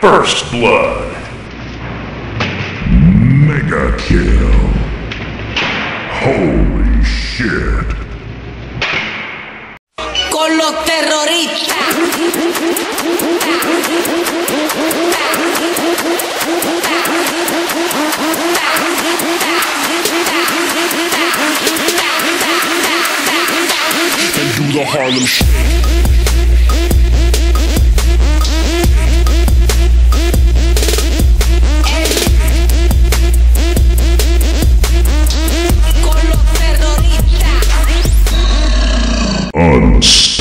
First Blood. Mega kill. Holy shit. Con los terroristas. and do the Harlem Shake. Jones.